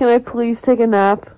Can I please take a nap?